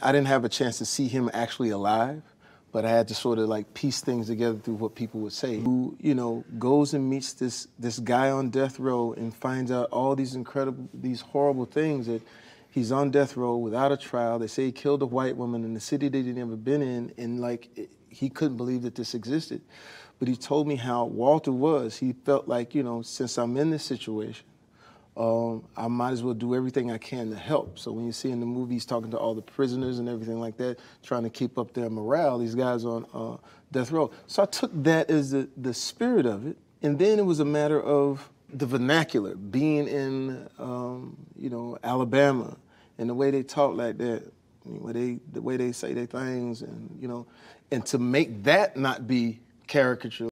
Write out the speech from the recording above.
I didn't have a chance to see him actually alive, but I had to sort of like piece things together through what people would say. Who, you know, goes and meets this this guy on death row and finds out all these incredible, these horrible things that he's on death row without a trial. They say he killed a white woman in the city that he'd never been in, and like it, he couldn't believe that this existed. But he told me how Walter was. He felt like, you know, since I'm in this situation, um, I might as well do everything I can to help. So when you see in the movies talking to all the prisoners and everything like that, trying to keep up their morale, these guys on uh, death row. So I took that as the, the spirit of it. And then it was a matter of the vernacular, being in, um, you know, Alabama, and the way they talk like that, where they, the way they say their things, and, you know, and to make that not be caricature.